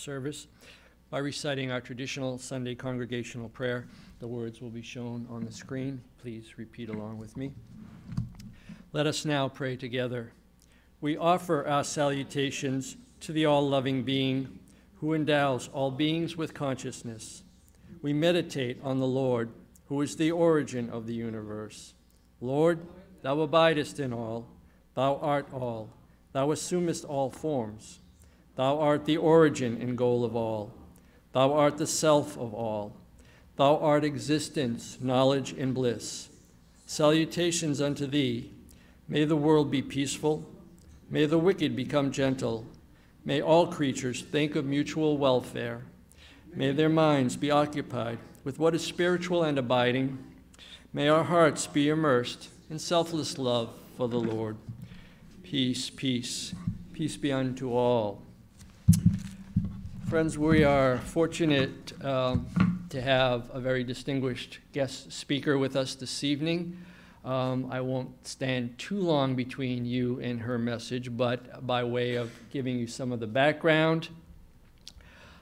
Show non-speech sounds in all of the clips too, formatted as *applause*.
service by reciting our traditional Sunday congregational prayer. The words will be shown on the screen. Please repeat along with me. Let us now pray together. We offer our salutations to the all loving being who endows all beings with consciousness. We meditate on the Lord, who is the origin of the universe. Lord, thou abidest in all, thou art all, thou assumest all forms. Thou art the origin and goal of all. Thou art the self of all. Thou art existence, knowledge, and bliss. Salutations unto thee. May the world be peaceful. May the wicked become gentle. May all creatures think of mutual welfare. May their minds be occupied with what is spiritual and abiding. May our hearts be immersed in selfless love for the Lord. Peace, peace, peace be unto all. Friends, we are fortunate um, to have a very distinguished guest speaker with us this evening. Um, I won't stand too long between you and her message, but by way of giving you some of the background,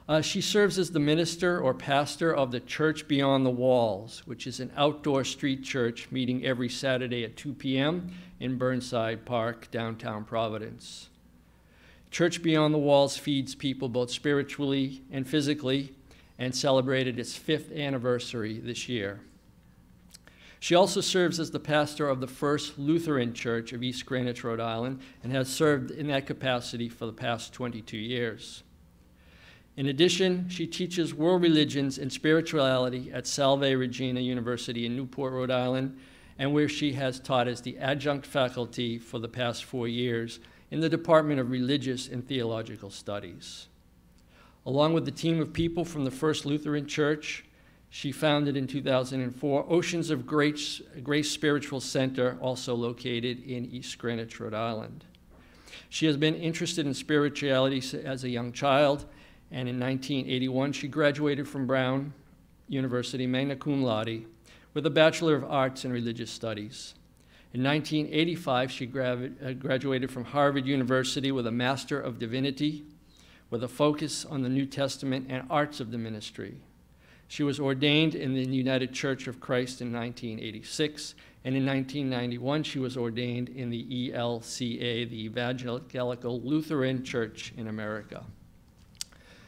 uh, she serves as the minister or pastor of the Church Beyond the Walls, which is an outdoor street church meeting every Saturday at 2 p.m. in Burnside Park, downtown Providence. Church Beyond the Walls feeds people both spiritually and physically and celebrated its fifth anniversary this year. She also serves as the pastor of the First Lutheran Church of East Greenwich, Rhode Island, and has served in that capacity for the past 22 years. In addition, she teaches world religions and spirituality at Salve Regina University in Newport, Rhode Island, and where she has taught as the adjunct faculty for the past four years in the Department of Religious and Theological Studies. Along with the team of people from the First Lutheran Church, she founded in 2004 Oceans of Grace, Grace Spiritual Center, also located in East Greenwich, Rhode Island. She has been interested in spirituality as a young child, and in 1981 she graduated from Brown University, magna cum laude, with a Bachelor of Arts in Religious Studies. In 1985, she uh, graduated from Harvard University with a Master of Divinity with a focus on the New Testament and arts of the ministry. She was ordained in the United Church of Christ in 1986, and in 1991 she was ordained in the ELCA, the Evangelical Lutheran Church in America.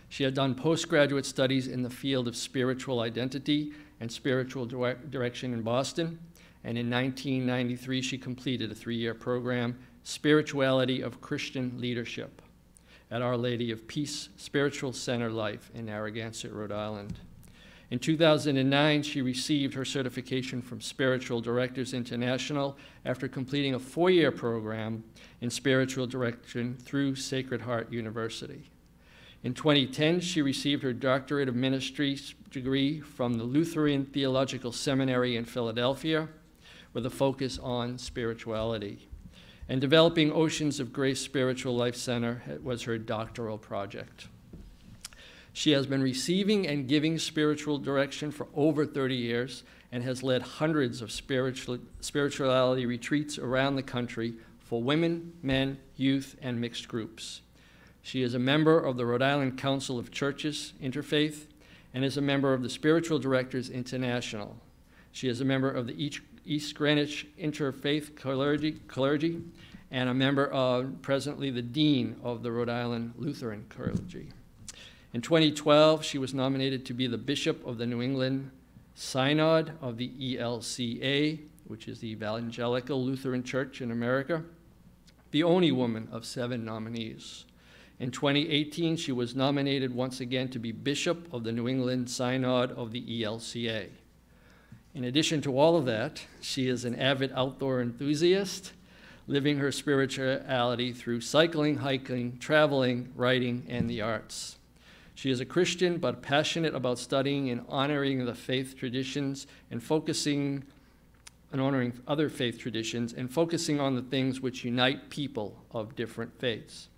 She had done postgraduate studies in the field of spiritual identity and spiritual direction in Boston and in 1993 she completed a three-year program, Spirituality of Christian Leadership, at Our Lady of Peace Spiritual Center Life in Narragansett, Rhode Island. In 2009, she received her certification from Spiritual Directors International after completing a four-year program in spiritual direction through Sacred Heart University. In 2010, she received her Doctorate of Ministry degree from the Lutheran Theological Seminary in Philadelphia with a focus on spirituality. And developing Oceans of Grace Spiritual Life Center was her doctoral project. She has been receiving and giving spiritual direction for over 30 years and has led hundreds of spiritual, spirituality retreats around the country for women, men, youth, and mixed groups. She is a member of the Rhode Island Council of Churches Interfaith and is a member of the Spiritual Directors International. She is a member of the Each East Greenwich Interfaith Clergy, Clergy and a member of, presently, the Dean of the Rhode Island Lutheran Clergy. In 2012, she was nominated to be the Bishop of the New England Synod of the ELCA, which is the Evangelical Lutheran Church in America, the only woman of seven nominees. In 2018, she was nominated once again to be Bishop of the New England Synod of the ELCA. In addition to all of that, she is an avid outdoor enthusiast, living her spirituality through cycling, hiking, traveling, writing, and the arts. She is a Christian, but passionate about studying and honoring the faith traditions and focusing on honoring other faith traditions and focusing on the things which unite people of different faiths.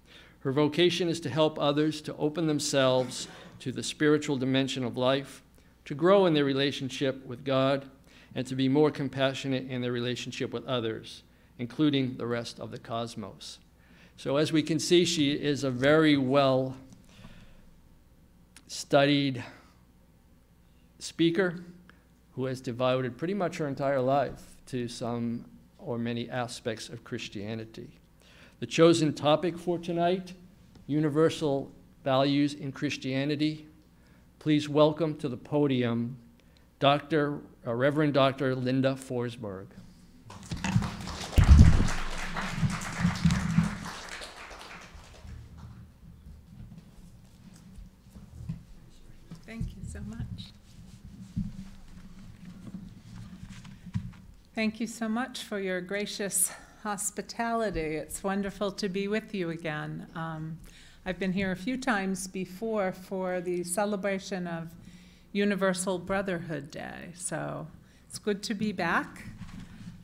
Her vocation is to help others to open themselves to the spiritual dimension of life to grow in their relationship with God, and to be more compassionate in their relationship with others, including the rest of the cosmos. So, as we can see, she is a very well studied speaker who has devoted pretty much her entire life to some or many aspects of Christianity. The chosen topic for tonight universal values in Christianity. Please welcome to the podium Dr. Uh, Reverend Dr. Linda Forsberg. Thank you so much. Thank you so much for your gracious hospitality. It's wonderful to be with you again. Um, I've been here a few times before for the celebration of Universal Brotherhood Day. So it's good to be back.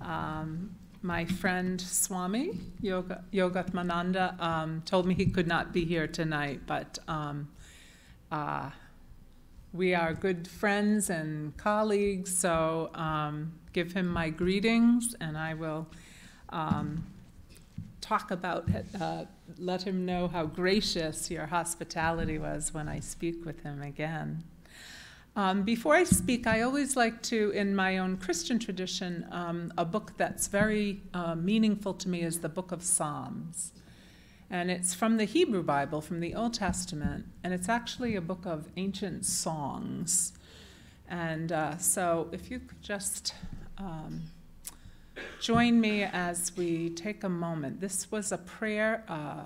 Um, my friend Swami Yoga, Yogatmananda um, told me he could not be here tonight, but um, uh, we are good friends and colleagues, so um, give him my greetings, and I will um, talk about, uh, let him know how gracious your hospitality was when I speak with him again. Um, before I speak, I always like to, in my own Christian tradition, um, a book that's very uh, meaningful to me is the book of Psalms. And it's from the Hebrew Bible, from the Old Testament, and it's actually a book of ancient songs. And uh, so, if you could just um, join me as we take a moment. This was a prayer uh,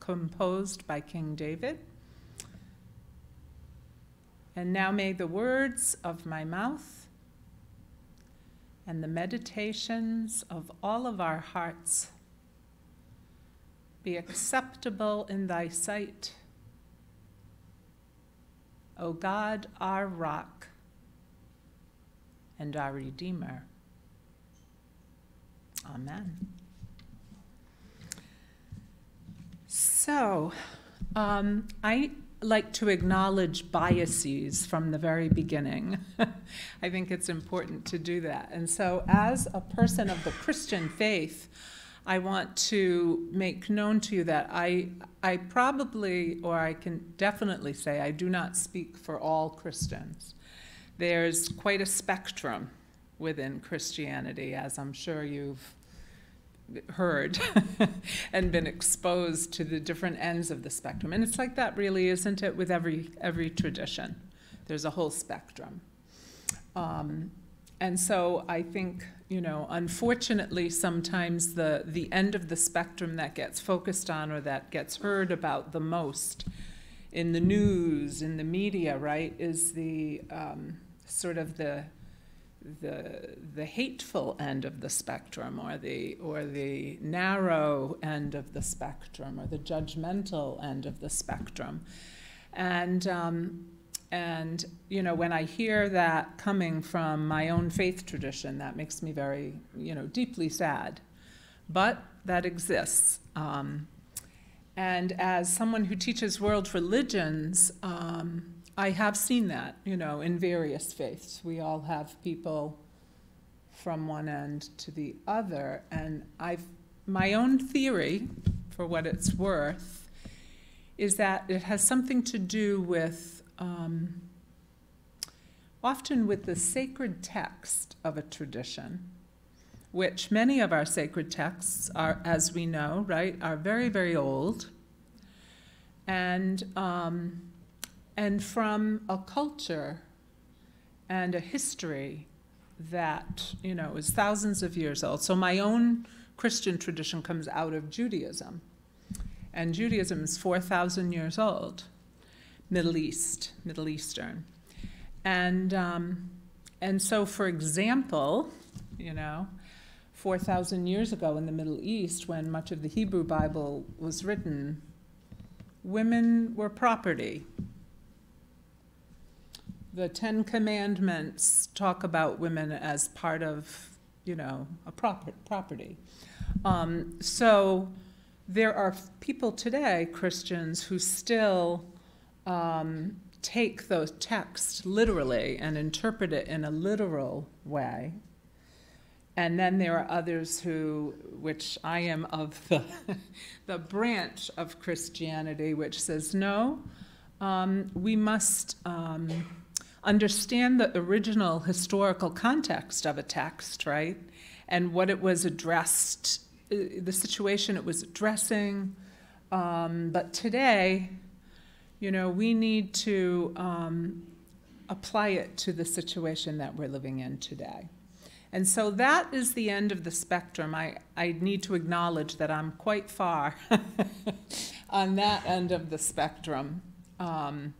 composed by King David. And now may the words of my mouth and the meditations of all of our hearts be acceptable in thy sight. O God, our rock and our Redeemer. Amen. So, um, I like to acknowledge biases from the very beginning. *laughs* I think it's important to do that. And so, as a person of the Christian faith, I want to make known to you that I, I probably, or I can definitely say, I do not speak for all Christians. There's quite a spectrum within Christianity, as I'm sure you've heard *laughs* and been exposed to the different ends of the spectrum. And it's like that, really, isn't it, with every, every tradition? There's a whole spectrum. Um, and so I think, you know, unfortunately, sometimes the, the end of the spectrum that gets focused on or that gets heard about the most in the news, in the media, right, is the um, sort of the the the hateful end of the spectrum or the or the narrow end of the spectrum or the judgmental end of the spectrum. And um, and you know when i hear that coming from my own faith tradition that makes me very you know deeply sad. But that exists um, and as someone who teaches world religions um, I have seen that, you know, in various faiths. We all have people from one end to the other, and I've my own theory, for what it's worth, is that it has something to do with um, often with the sacred text of a tradition, which many of our sacred texts are, as we know, right, are very, very old. And um, and from a culture and a history that you know is thousands of years old. So my own Christian tradition comes out of Judaism, and Judaism is four thousand years old, Middle East, Middle Eastern, and um, and so for example, you know. 4,000 years ago in the Middle East, when much of the Hebrew Bible was written, women were property the Ten Commandments talk about women as part of, you know, a proper, property. Um, so there are people today, Christians, who still um, take those texts literally and interpret it in a literal way. And then there are others who, which I am of the, *laughs* the branch of Christianity, which says, no, um, we must um, understand the original historical context of a text, right? And what it was addressed, uh, the situation it was addressing. Um, but today, you know, we need to um, apply it to the situation that we're living in today. And so that is the end of the spectrum. I, I need to acknowledge that I'm quite far *laughs* on that end of the spectrum um,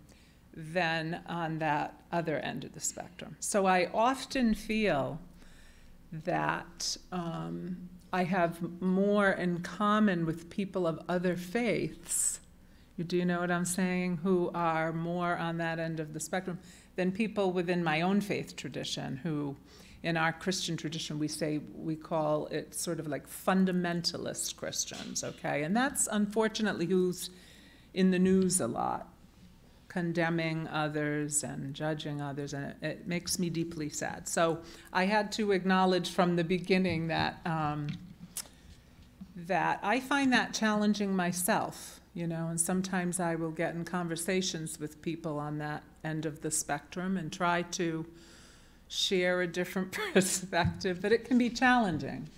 than on that other end of the spectrum. So I often feel that um, I have more in common with people of other faiths. You do know what I'm saying? Who are more on that end of the spectrum than people within my own faith tradition who in our Christian tradition, we say we call it sort of like fundamentalist Christians, okay? And that's unfortunately who's in the news a lot, condemning others and judging others, and it, it makes me deeply sad. So I had to acknowledge from the beginning that um, that I find that challenging myself, you know, and sometimes I will get in conversations with people on that end of the spectrum and try to share a different *laughs* perspective, but it can be challenging.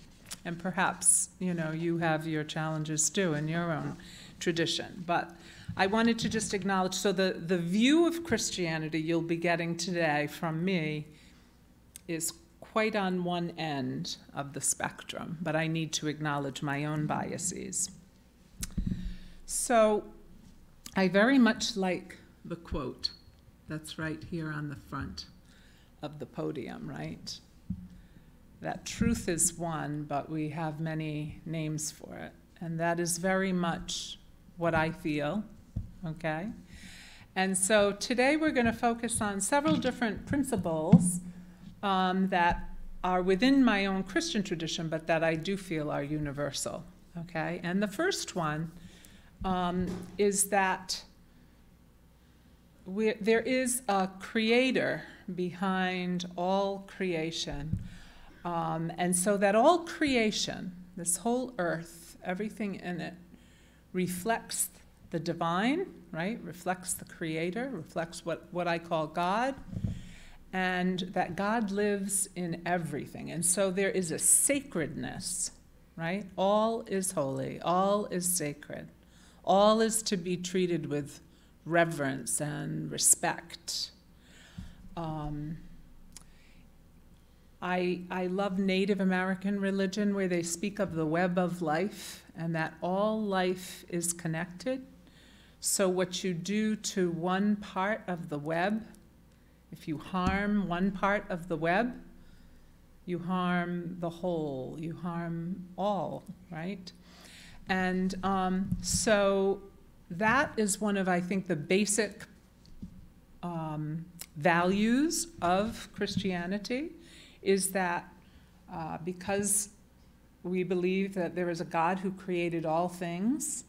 And perhaps, you know, you have your challenges too in your own tradition. But I wanted to just acknowledge so the, the view of Christianity you'll be getting today from me is quite on one end of the spectrum, but I need to acknowledge my own biases. So I very much like the quote that's right here on the front of the podium, right? That truth is one, but we have many names for it. And that is very much what I feel, okay? And so today we're going to focus on several different principles um, that are within my own Christian tradition, but that I do feel are universal, okay? And the first one um, is that we, there is a creator behind all creation. Um, and so that all creation, this whole earth, everything in it, reflects the divine, right? Reflects the creator, reflects what, what I call God, and that God lives in everything. And so there is a sacredness, right? All is holy, all is sacred, all is to be treated with reverence and respect. Um, I, I love Native American religion where they speak of the web of life and that all life is connected. So, what you do to one part of the web, if you harm one part of the web, you harm the whole, you harm all, right? And um, so that is one of, I think, the basic um, values of Christianity is that uh, because we believe that there is a God who created all things,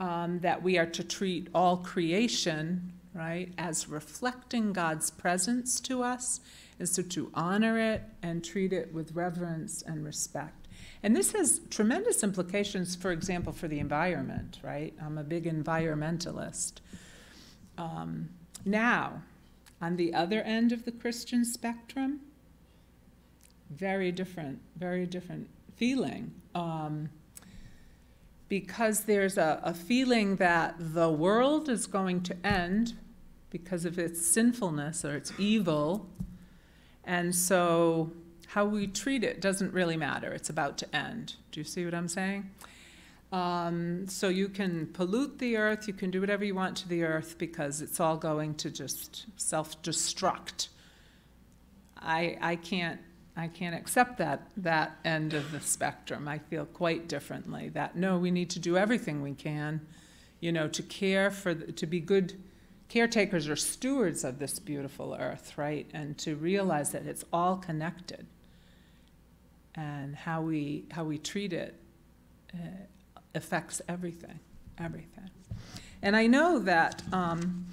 um, that we are to treat all creation, right, as reflecting God's presence to us, and so to honor it and treat it with reverence and respect. And this has tremendous implications, for example, for the environment, right? I'm a big environmentalist. Um, now, on the other end of the Christian spectrum, very different, very different feeling. Um, because there's a, a feeling that the world is going to end because of its sinfulness or its evil. And so how we treat it doesn't really matter. It's about to end. Do you see what I'm saying? Um, so you can pollute the earth, you can do whatever you want to the earth because it's all going to just self-destruct. I, I can't I can't accept that that end of the spectrum. I feel quite differently. That no, we need to do everything we can, you know, to care for the, to be good caretakers or stewards of this beautiful earth, right? And to realize that it's all connected, and how we how we treat it. Uh, affects everything, everything. And I know that um,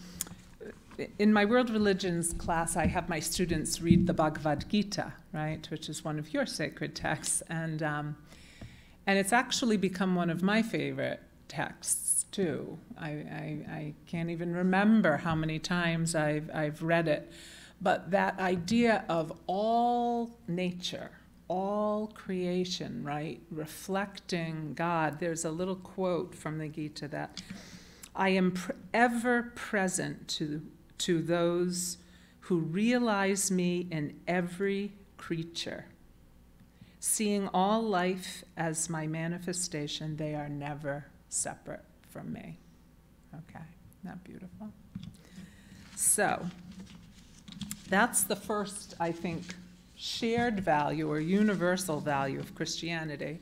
in my world religions class, I have my students read the Bhagavad Gita, right, which is one of your sacred texts, and um, and it's actually become one of my favorite texts too. I, I, I can't even remember how many times I've, I've read it. But that idea of all nature, all creation, right, reflecting God. There's a little quote from the Gita that I am pr- ever present to, to those who realize me in every creature. Seeing all life as my manifestation, they are never separate from me. Okay, not beautiful? So, that's the first, I think, shared value or universal value of Christianity.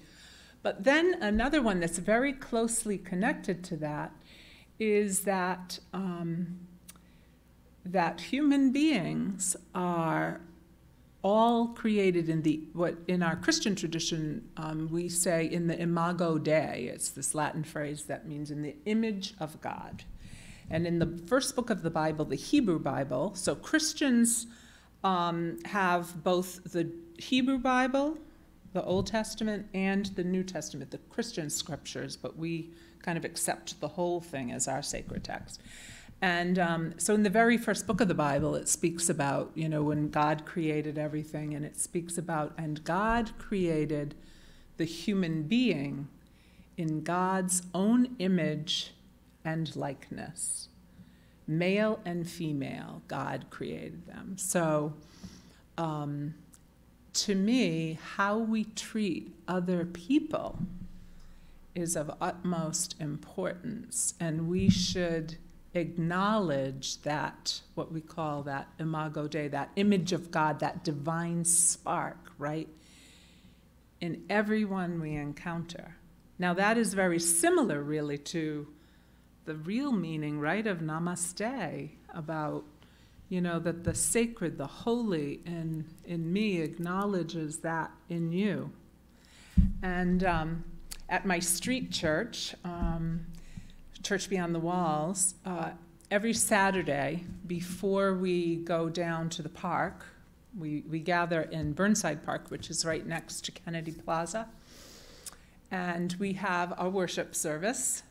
But then another one that's very closely connected to that is that um, that human beings are all created in the what in our Christian tradition um, we say in the imago Dei. It's this Latin phrase that means in the image of God. And in the first book of the Bible, the Hebrew Bible, so Christians um, have both the Hebrew Bible, the Old Testament, and the New Testament, the Christian scriptures, but we kind of accept the whole thing as our sacred text. And um, so in the very first book of the Bible, it speaks about, you know, when God created everything, and it speaks about, and God created the human being in God's own image and likeness. Male and female, God created them. So um, to me, how we treat other people is of utmost importance, and we should acknowledge that, what we call that imago Dei, that image of God, that divine spark, right, in everyone we encounter. Now, that is very similar, really, to the real meaning, right, of namaste, about, you know, that the sacred, the holy in, in me acknowledges that in you. And um, at my street church, um, Church Beyond the Walls, uh, every Saturday before we go down to the park, we, we gather in Burnside Park, which is right next to Kennedy Plaza, and we have a worship service.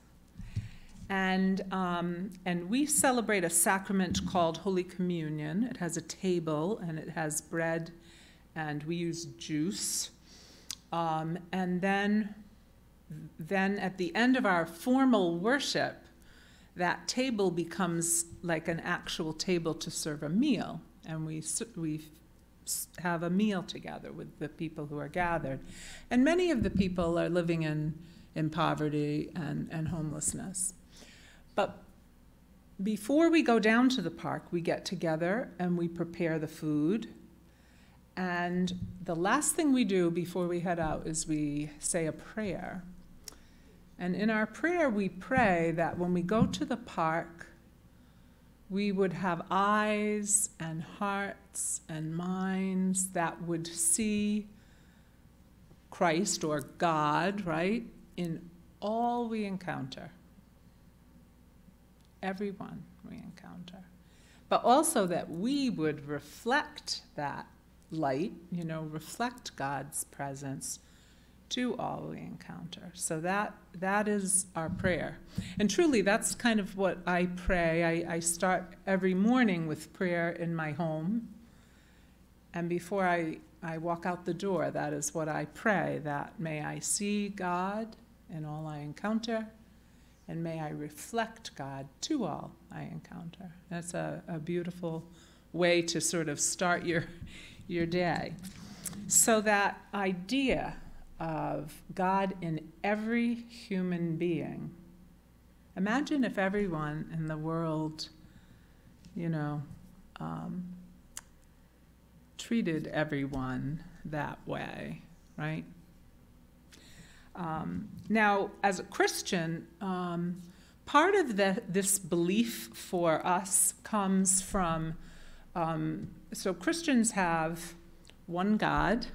And, um, and we celebrate a sacrament called Holy Communion. It has a table and it has bread, and we use juice. Um, and then then at the end of our formal worship, that table becomes like an actual table to serve a meal. And we, we have a meal together with the people who are gathered. And many of the people are living in, in poverty and, and homelessness. But before we go down to the park, we get together and we prepare the food. And the last thing we do before we head out is we say a prayer. And in our prayer, we pray that when we go to the park, we would have eyes and hearts and minds that would see Christ or God, right, in all we encounter. Everyone we encounter. But also that we would reflect that light, you know, reflect God's presence to all we encounter. So that that is our prayer. And truly that's kind of what I pray. I, I start every morning with prayer in my home. And before I, I walk out the door, that is what I pray, that may I see God in all I encounter, and may I reflect God to all I encounter. That's a, a beautiful way to sort of start your, your day. So that idea of God in every human being. Imagine if everyone in the world, you know, um, treated everyone that way, right? Um, now, as a Christian, um, part of the, this belief for us comes from um, so Christians have one God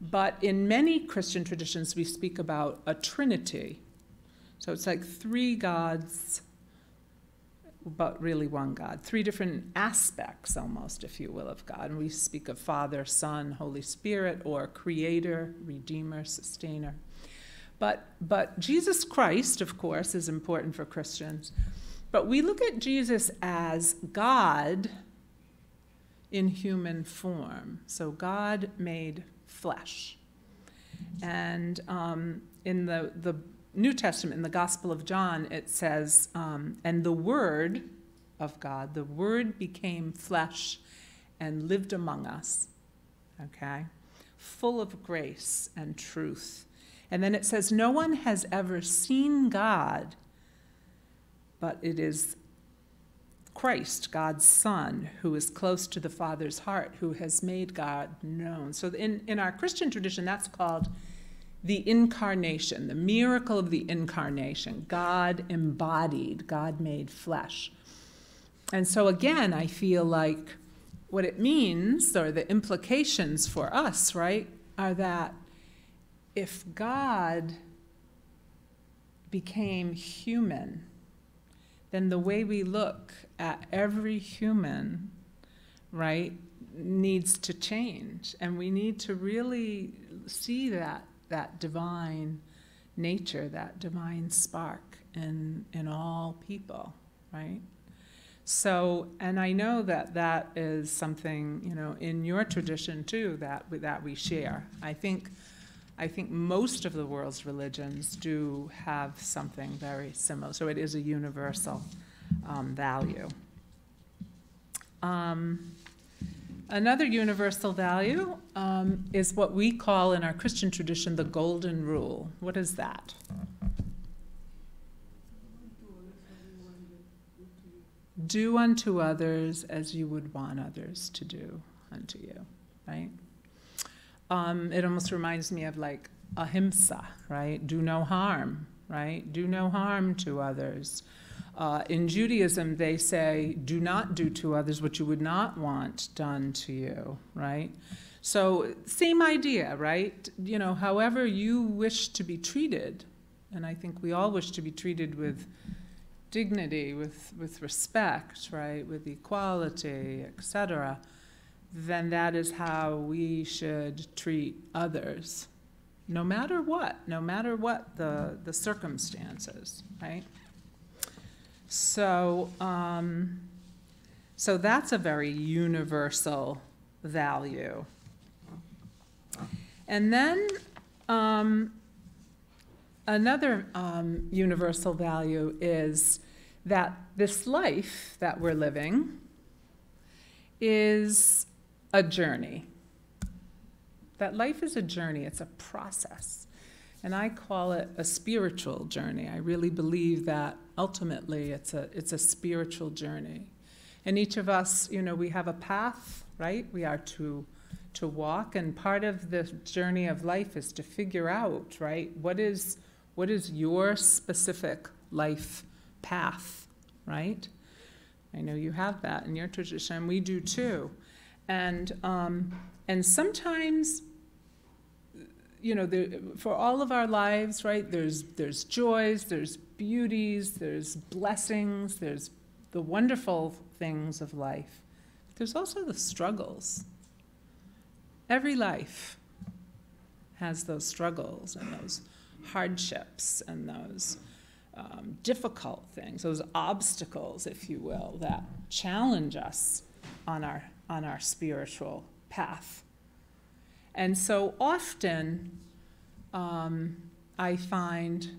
but in many Christian traditions, we speak about a trinity. So it's like three gods, but really one God. Three different aspects, almost, if you will, of God. And we speak of Father, Son, Holy Spirit, or Creator, Redeemer, Sustainer. But, but Jesus Christ, of course, is important for Christians. But we look at Jesus as God in human form. So God made flesh. And um, in the, the New Testament, in the Gospel of John, it says, um, and the Word of God, the Word became flesh and lived among us. Okay? Full of grace and truth. And then it says, no one has ever seen God, but it is Christ, God's Son, who is close to the Father's heart, who has made God known. So in, in our Christian tradition, that's called the incarnation, the miracle of the incarnation. God embodied, God made flesh. And so again, I feel like what it means, or the implications for us, right, are that if God became human, then the way we look at every human, right, needs to change. And we need to really see that, that divine nature, that divine spark in, in all people, right? So, and I know that that is something, you know, in your tradition too, that, that we share. I think I think most of the world's religions do have something very similar. So it is a universal um, value. Um, another universal value um, is what we call in our Christian tradition the golden rule. What is that? Do unto others as you would want others to do unto you, right? Um, it almost reminds me of like ahimsa, right? Do no harm, right? Do no harm to others. Uh, in Judaism, they say, do not do to others what you would not want done to you, right? So, same idea, right? You know, however you wish to be treated, and I think we all wish to be treated with dignity, with, with respect, right, with equality, etc then that is how we should treat others, no matter what, no matter what the, the circumstances, right? So, um, so that's a very universal value. And then um, another um, universal value is that this life that we're living is a journey. That life is a journey, it's a process. And I call it a spiritual journey. I really believe that ultimately it's a, it's a spiritual journey. And each of us, you know, we have a path, right? We are to, to walk, and part of the journey of life is to figure out, right? What is, what is your specific life path, right? I know you have that in your tradition, we do too. And, um, and sometimes, you know, for all of our lives, right, there's, there's joys, there's beauties, there's blessings, there's the wonderful things of life. There's also the struggles. Every life has those struggles and those hardships and those um, difficult things, those obstacles, if you will, that challenge us on our on our spiritual path. And so often um, I find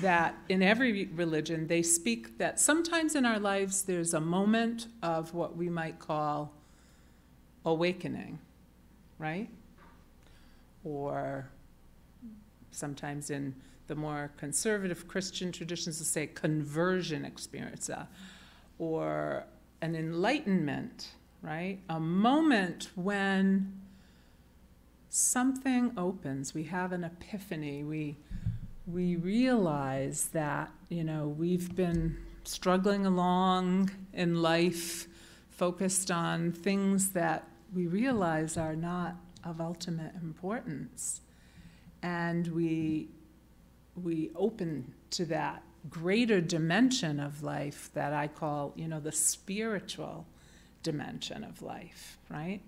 that in every religion they speak that sometimes in our lives there's a moment of what we might call awakening, right? Or sometimes in the more conservative Christian traditions, to say conversion experience, uh, or an enlightenment right? A moment when something opens, we have an epiphany, we, we realize that, you know, we've been struggling along in life, focused on things that we realize are not of ultimate importance. And we, we open to that greater dimension of life that I call, you know, the spiritual dimension of life, right?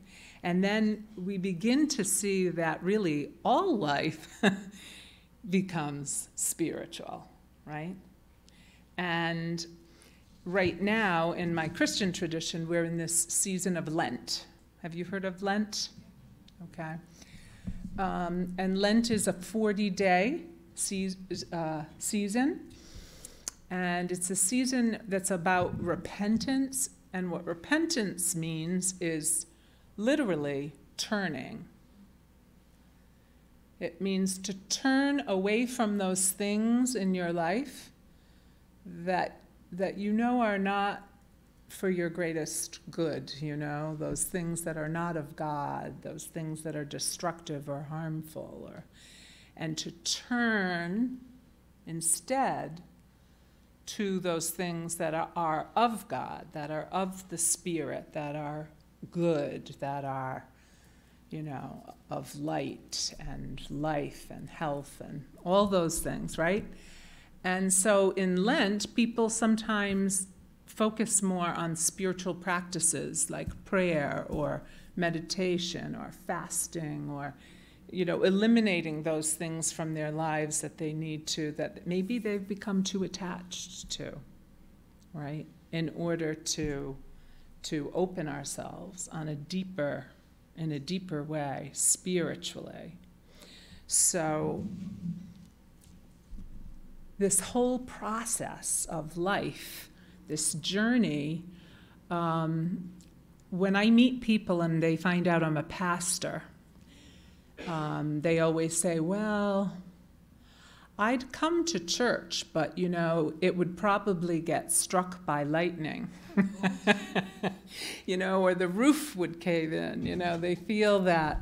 And then we begin to see that really all life *laughs* becomes spiritual, right? And right now, in my Christian tradition, we're in this season of Lent. Have you heard of Lent? Okay. Um, and Lent is a 40 day se- uh, season. And it's a season that's about repentance. And what repentance means is literally turning. It means to turn away from those things in your life that, that you know are not for your greatest good, you know, those things that are not of God, those things that are destructive or harmful, or, and to turn instead to those things that are, of God, that are of the Spirit, that are good, that are, you know, of light and life and health and all those things, right? And so in Lent, people sometimes focus more on spiritual practices like prayer or meditation or fasting or you know eliminating those things from their lives that they need to that maybe they've become too attached to right? In order to to open ourselves on a deeper in a deeper way spiritually. So this whole process of life this journey, um, when I meet people and they find out I'm a pastor, um, they always say, Well, I'd come to church, but you know, it would probably get struck by lightning. *laughs* you know, or the roof would cave in. You know, they feel that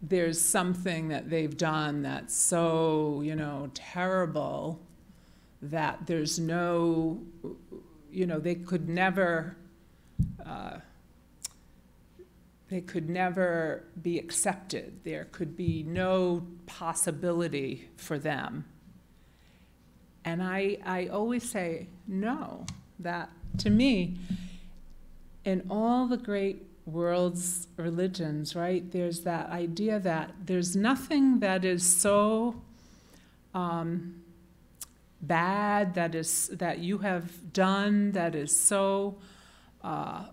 there's something that they've done that's so, you know, terrible that there's no, you know, they could never, uh, they could never be accepted. There could be no possibility for them. And I, I always say, no, that to me, in all the great world's religions, right, there's that idea that there's nothing that is so um, bad that is that you have done that is so uh,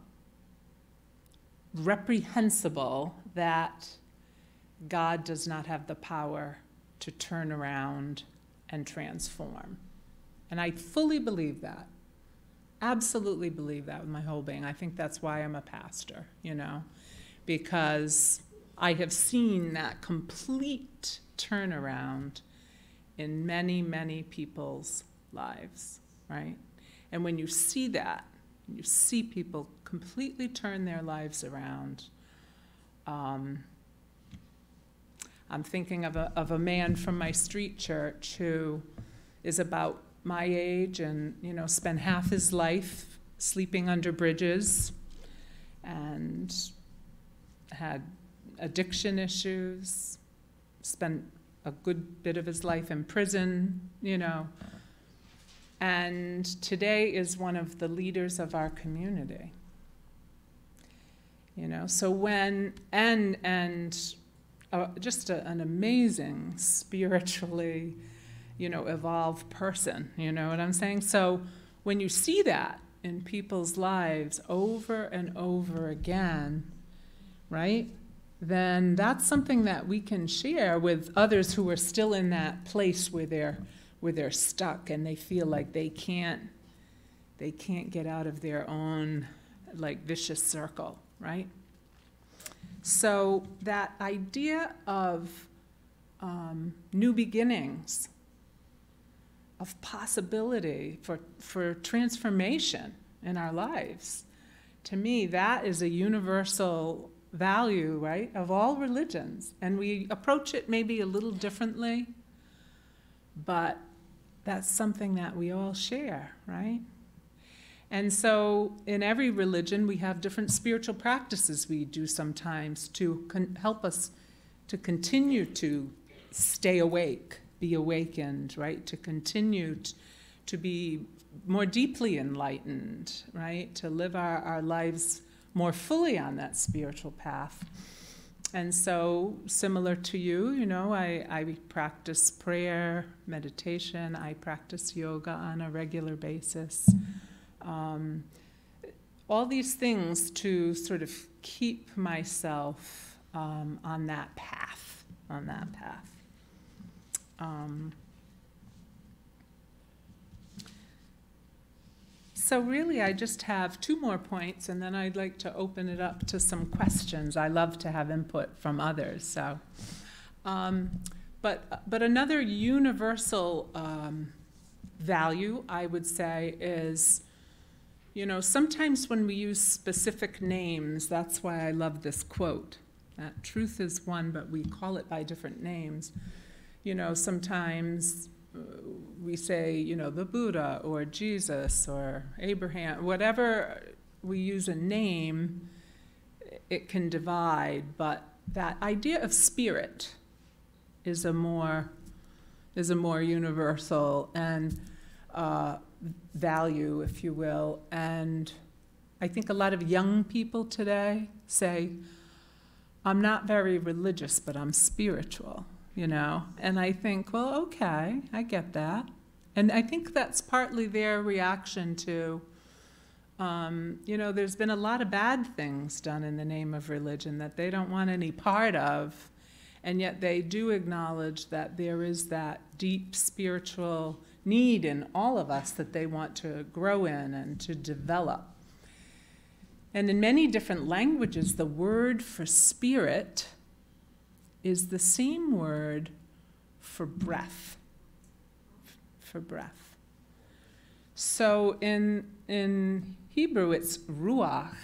reprehensible that God does not have the power to turn around and transform. And I fully believe that. Absolutely believe that with my whole being. I think that's why I'm a pastor, you know, because I have seen that complete turnaround in many, many people's lives, right? And when you see that, you see people completely turn their lives around. Um, I'm thinking of a, of a man from my street church who is about my age and, you know, spent half his life sleeping under bridges and had addiction issues, spent a good bit of his life in prison, you know. And today is one of the leaders of our community. You know, so when, and, and uh, just a, an amazing spiritually, you know, evolved person, you know what I'm saying? So when you see that in people's lives over and over again, right? then that's something that we can share with others who are still in that place where they're where they're stuck and they feel like they can't they can't get out of their own like vicious circle, right? So that idea of um, new beginnings, of possibility for, for transformation in our lives, to me, that is a universal value, right, of all religions. And we approach it maybe a little differently, but that's something that we all share, right? And so, in every religion, we have different spiritual practices we do sometimes to help us to continue to stay awake, be awakened, right? To continue to be more deeply enlightened, right? To live our, our lives more fully on that spiritual path. and so, similar to you, you know, I, I practice prayer, meditation, I practice yoga on a regular basis. Um, all these things to sort of keep myself um, on that path, on that path. Um, So really, I just have two more points, and then I'd like to open it up to some questions. I love to have input from others. So, um, but but another universal um, value, I would say, is you know sometimes when we use specific names, that's why I love this quote. That truth is one, but we call it by different names. You know, sometimes we say, you know, the Buddha or Jesus or Abraham, whatever we use a name, it can divide, but that idea of spirit is a more is a more universal and uh, value, if you will. And I think a lot of young people today say, I'm not very religious, but I'm spiritual you know? And I think, well, okay, I get that. And I think that's partly their reaction to, um, you know, there's been a lot of bad things done in the name of religion that they don't want any part of. And yet they do acknowledge that there is that deep spiritual need in all of us that they want to grow in and to develop. And in many different languages, the word for spirit is the same word for breath. For breath. So in, in Hebrew, it's ruach.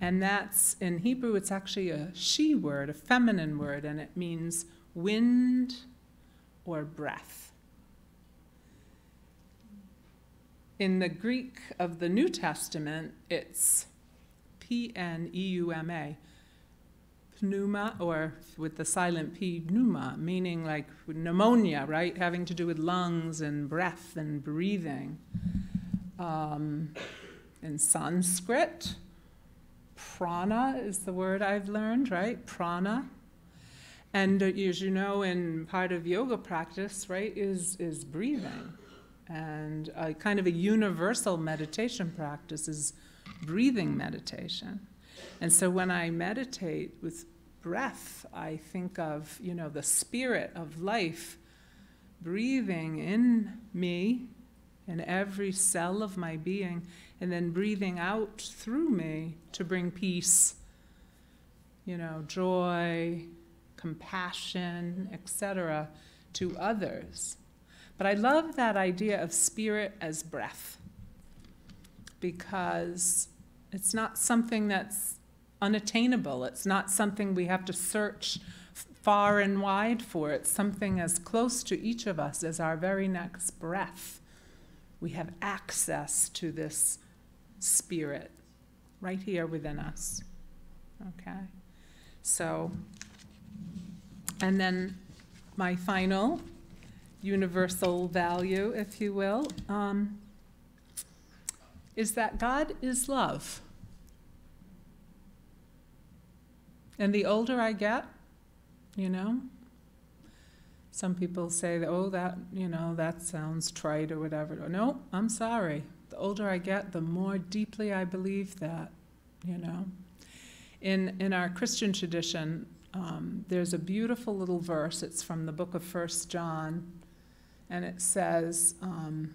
And that's, in Hebrew, it's actually a she word, a feminine word, and it means wind or breath. In the Greek of the New Testament, it's P N E U M A, pneuma, or with the silent P, pneuma, meaning like pneumonia, right? Having to do with lungs and breath and breathing. Um, in Sanskrit, prana is the word I've learned, right? Prana. And uh, as you know, in part of yoga practice, right, is, is breathing. And a kind of a universal meditation practice is breathing meditation. And so when I meditate with breath, I think of, you know, the spirit of life breathing in me in every cell of my being and then breathing out through me to bring peace, you know, joy, compassion, etc., to others. But I love that idea of spirit as breath because it's not something that's unattainable. It's not something we have to search far and wide for. It's something as close to each of us as our very next breath. We have access to this spirit right here within us. Okay? So, and then my final universal value, if you will, um, is that God is love. And the older I get, you know, some people say, oh, that, you know, that sounds trite or whatever. No, I'm sorry. The older I get, the more deeply I believe that, you know. In, in our Christian tradition, um, there's a beautiful little verse. It's from the book of First John, and it says, um,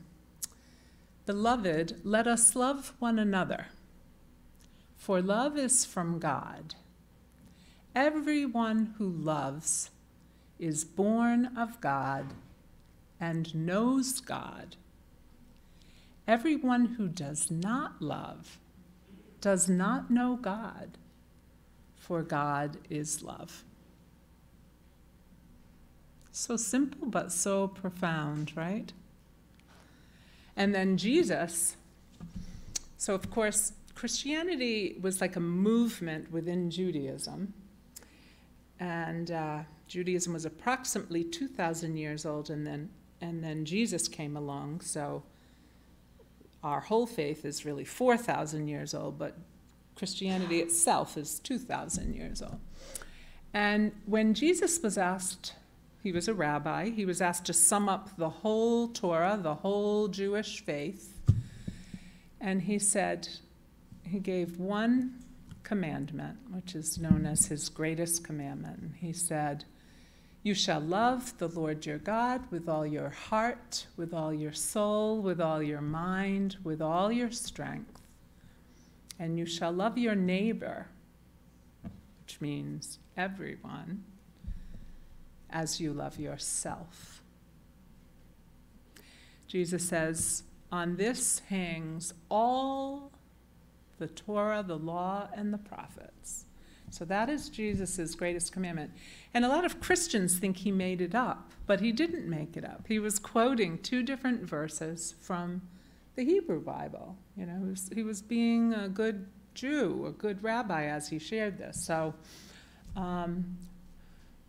Beloved, let us love one another, for love is from God. Everyone who loves is born of God and knows God. Everyone who does not love does not know God, for God is love. So simple, but so profound, right? And then Jesus. So, of course, Christianity was like a movement within Judaism. And uh, Judaism was approximately 2,000 years old, and then, and then Jesus came along. So our whole faith is really 4,000 years old, but Christianity itself is 2,000 years old. And when Jesus was asked, he was a rabbi, he was asked to sum up the whole Torah, the whole Jewish faith. And he said, he gave one commandment, which is known as his greatest commandment. He said, You shall love the Lord your God with all your heart, with all your soul, with all your mind, with all your strength. And you shall love your neighbor, which means everyone, as you love yourself. Jesus says, On this hangs all the Torah, the law, and the prophets. So that is Jesus' greatest commandment. And a lot of Christians think he made it up, but he didn't make it up. He was quoting two different verses from the Hebrew Bible. You know, he was, he was being a good Jew, a good rabbi as he shared this. So, um,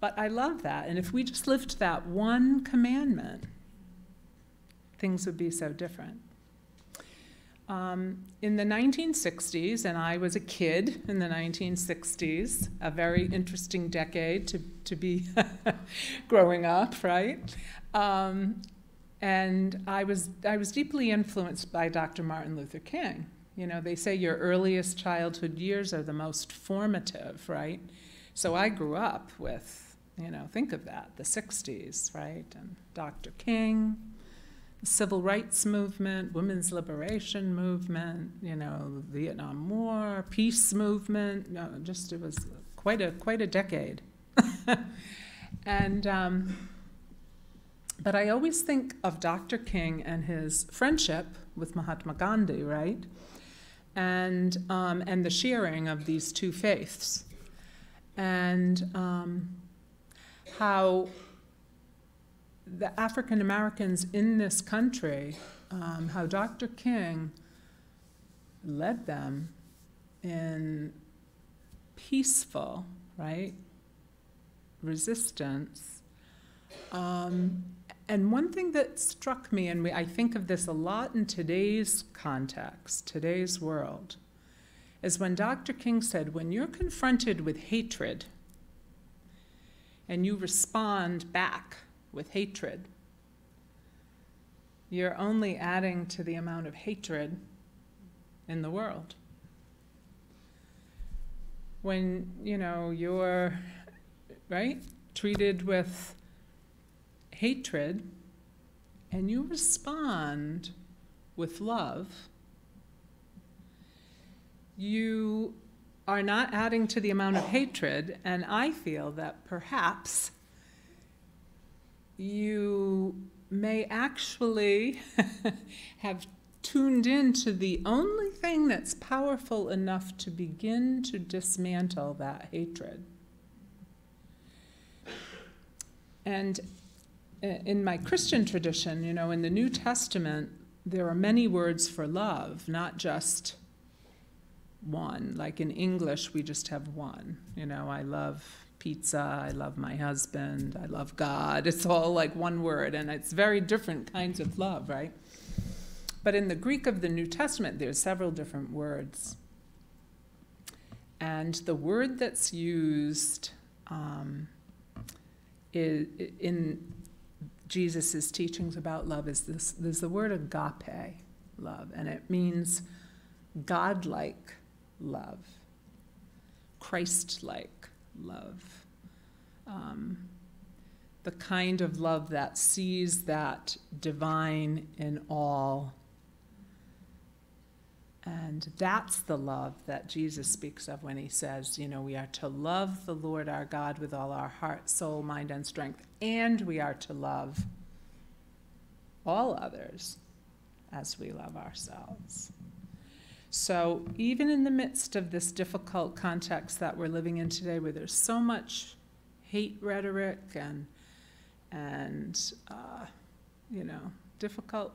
but I love that. And if we just lived that one commandment, things would be so different. Um, in the 1960s, and I was a kid in the 1960s, a very interesting decade to, to be *laughs* growing up, right? Um, and I was, I was deeply influenced by Dr. Martin Luther King. You know, they say your earliest childhood years are the most formative, right? So I grew up with, you know, think of that, the 60s, right? And Dr. King, civil rights movement, women's liberation movement, you know, Vietnam War, peace movement. Just it was quite a quite a decade. *laughs* and um, but I always think of Dr. King and his friendship with Mahatma Gandhi, right? And um, and the sharing of these two faiths, and um, how the African Americans in this country, um, how Dr. King led them in peaceful, right, resistance. Um, and one thing that struck me, and we, I think of this a lot in today's context, today's world, is when Dr. King said, when you're confronted with hatred and you respond back with hatred. You're only adding to the amount of hatred in the world. When, you know, you're, right, treated with hatred and you respond with love, you are not adding to the amount of hatred, and I feel that perhaps you may actually *laughs* have tuned into the only thing that's powerful enough to begin to dismantle that hatred. And uh, in my Christian tradition, you know, in the New Testament, there are many words for love, not just one. Like in English, we just have one. You know, I love pizza, I love my husband, I love God. It's all like one word, and it's very different kinds of love, right? But in the Greek of the New Testament, there's several different words. And the word that's used um, in Jesus' teachings about love is this there's the word agape love, and it means godlike love, Christ like love. Um, the kind of love that sees that divine in all. And that's the love that Jesus speaks of when he says, you know, we are to love the Lord our God with all our heart, soul, mind, and strength, and we are to love all others as we love ourselves. So, even in the midst of this difficult context that we're living in today, where there's so much hate rhetoric and, and uh, you know, difficult,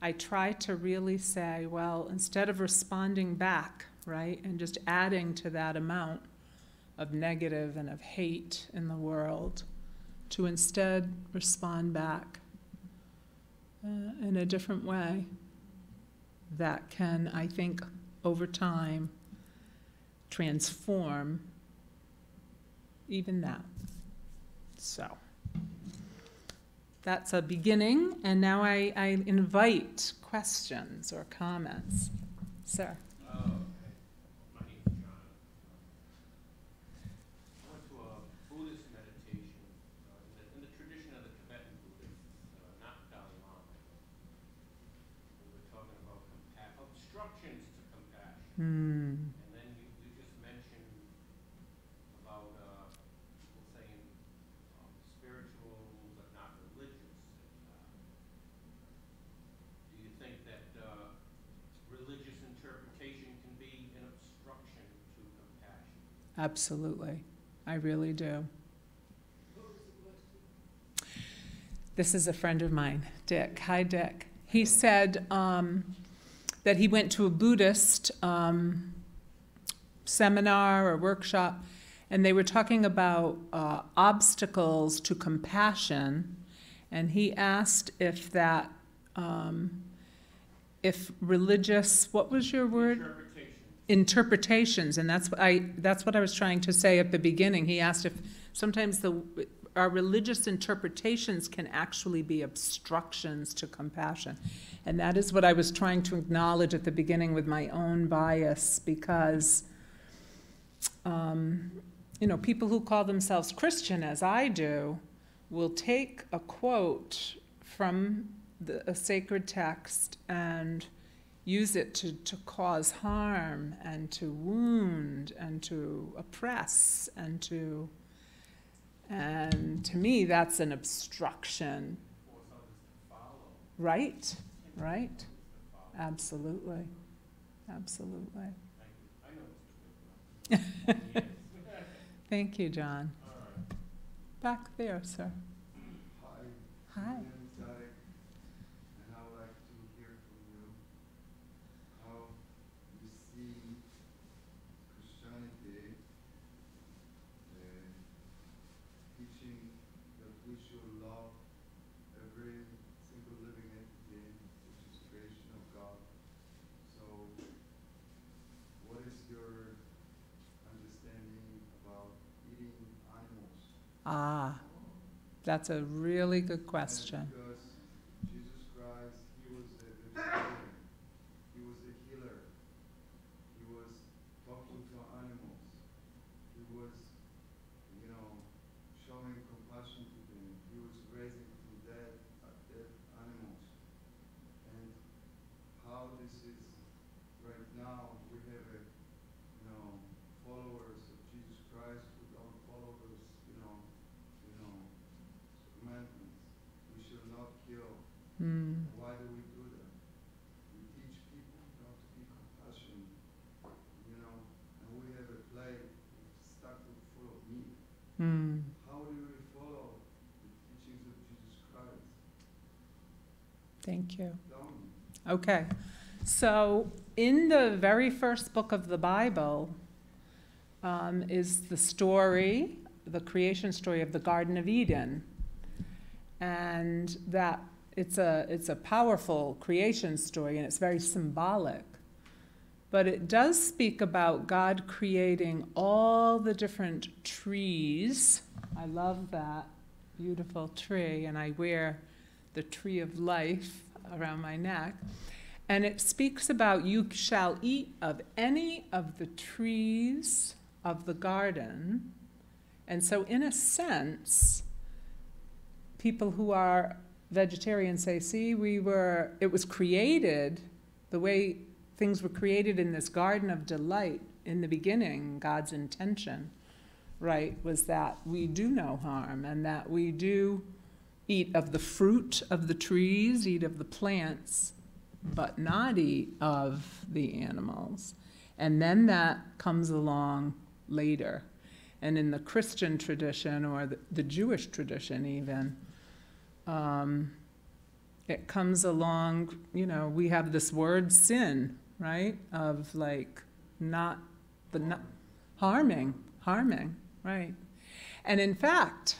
I try to really say, well, instead of responding back, right, and just adding to that amount of negative and of hate in the world, to instead respond back uh, in a different way that can, I think, over time, transform even that. So that's a beginning, and now I, I invite questions or comments. Sir? Uh, My name's John. I went to a Buddhist meditation, uh, in the, in the tradition of the Tibetan Buddhists, uh, not Dalai Lama. We were talking about compa- obstructions to compassion. Hmm. And then you, you just mentioned about, uh, people saying, um, spiritual but not religious. Uh, Do you think that, uh, religious interpretation can be an obstruction to compassion? Absolutely. I really do. This is a friend of mine, Dick. Hi, Dick. He said um, that he went to a Buddhist um, seminar or workshop, and they were talking about uh, obstacles to compassion. And he asked if that, um, if religious, what was your word? Interpretation. interpretations, and that's what I, that's what I was trying to say at the beginning. He asked if sometimes the, our religious interpretations can actually be obstructions to compassion. And that is what I was trying to acknowledge at the beginning with my own bias, because, um, you know, people who call themselves Christian, as I do, will take a quote from the, a sacred text and use it to, to cause harm and to wound and to oppress and to and to me that's an obstruction Force others to follow. right right others to follow. absolutely absolutely Thank you. I know it's a good one. Yes. thank you john back there sir Hi. Hi. My name is Derek, and I would like to hear from you how you see Christianity uh, teaching that we should love every single living entity, which is creation of God. So, what is your understanding about eating animals? Ah that's a really good question Because Jesus Christ, he was a vegetarian, he was a healer, he was talking to animals, he was, you know, showing compassion to them, he was raising from dead, uh, dead animals. And how this is right now, we have a, you know, followers of Jesus Christ who don't follow those, you know, you know, commandments. We should not kill. Hmm. Why do we do that? We teach people not to be compassionate, you know, and we have a plate stuck with full of meat. Hmm. How do we follow the teachings of Jesus Christ? Thank you Okay, so in the very first book of the Bible um, is the story, the creation story of the Garden of Eden. And that it's a, it's a powerful creation story and it's very symbolic. But it does speak about God creating all the different trees. I love that beautiful tree, and I wear the tree of life around my neck. And it speaks about you shall eat of any of the trees of the garden. And so, in a sense, people who are vegetarians say, see, we were, it was created the way things were created in this garden of delight in the beginning, God's intention, right, was that we do no harm and that we do eat of the fruit of the trees, eat of the plants, but not eat of the animals. And then that comes along later. And in the Christian tradition or the, the Jewish tradition, even, um, it comes along, you know, we have this word sin, right? Of like not the not harming, harming, right? And in fact,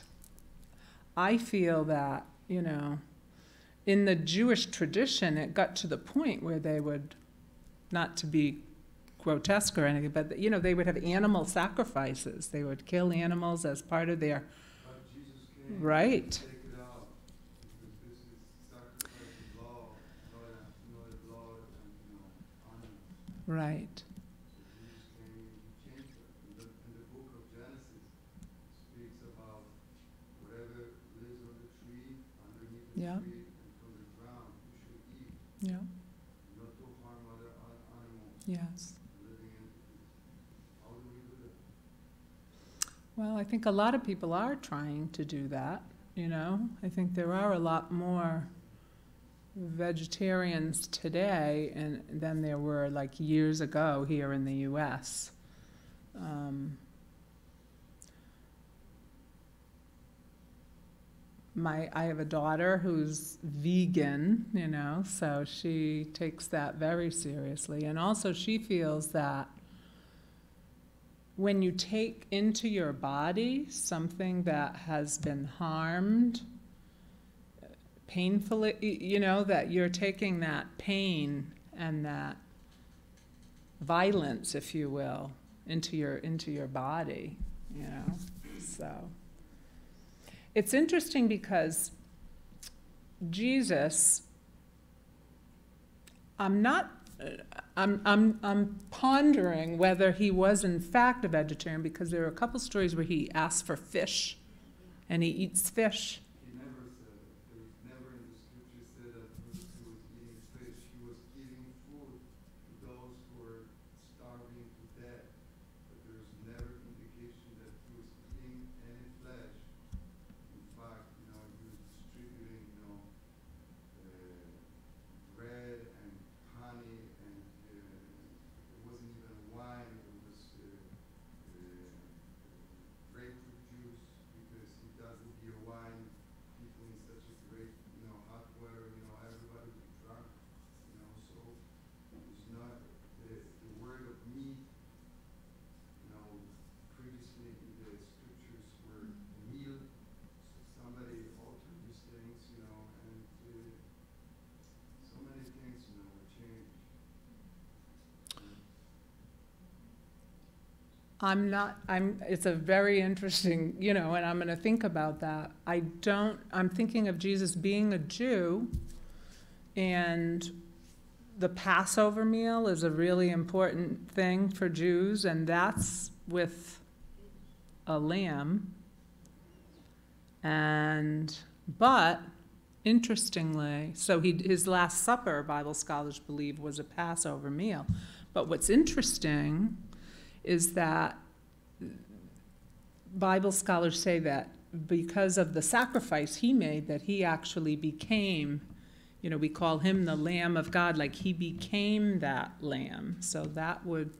I feel that, you know, in the Jewish tradition, it got to the point where they would, not to be grotesque or anything, but, you know, they would have animal sacrifices. They would kill animals as part of their, Right. Right, it out, because this is sacrifice of law, not a, not a blood and, you know, honor. right. So Jesus came, he changed it. In the, in the book of Genesis, speaks about whatever lives on the tree, underneath the Yeah. tree, and from the ground, you should Yeah, not to harm other animals, yes. living entities. How do we do that? Well, I think a lot of people are trying to do that, you know? I think there are a lot more vegetarians today and, than there were like years ago here in the US. Um, my, I have a daughter who's vegan, you know, so she takes that very seriously. And also, she feels that when you take into your body something that has been harmed painfully, you know, that you're taking that pain and that violence, if you will, into your into your body, you know. So it's interesting because Jesus I'm not I'm, I'm, I'm pondering whether he was in fact a vegetarian because there are a couple stories where he asks for fish and he eats fish. He never said it. There was never in the scripture said that he was, he was eating fish. He was giving food to those who were starving to death. But there's never indication that he was eating any flesh. In fact, you know, he was distributing, you know, uh, bread and honey and uh, it wasn't even wine. It was uh, uh, grapefruit juice because he doesn't give wine people in such a great, you know, hot weather, you know, everybody would be drunk, you know, so it's not, the, the word of meat, you know, previously in the scriptures were meal, so somebody altered these things, you know, and, uh, so many things, you know, were changed. I'm not, I'm, it's a very interesting, you know, and I'm going to think about that. I don't, I'm thinking of Jesus being a Jew, and the Passover meal is a really important thing for Jews, and that's with a lamb. And, but interestingly, so he, his Last Supper, Bible scholars believe, was a Passover meal. But what's interesting is that Bible scholars say that because of the sacrifice he made, that he actually became, you know, we call him the Lamb of God, like he became that lamb. So that would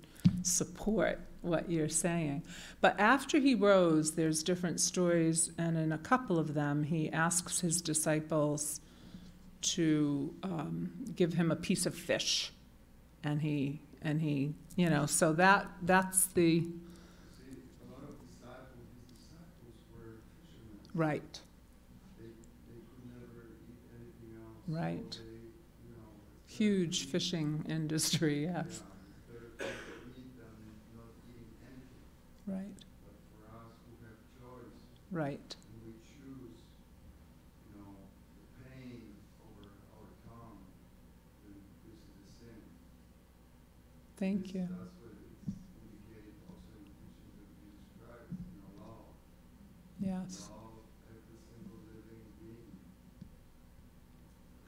support what you're saying. But after he rose, there's different stories, and in a couple of them, he asks his disciples to um, give him a piece of fish, and he and he, you know, so that that's the right, They, they could never eat anything else. Right. Huge fishing industry. *laughs* Yes, anything. right, us choice, right. and we choose, you know, the pain over our tongue, then this is the sin. Thank This- you. That's what it's indicated also in the teachings of Jesus Christ, in the law. Yes,